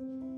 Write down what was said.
you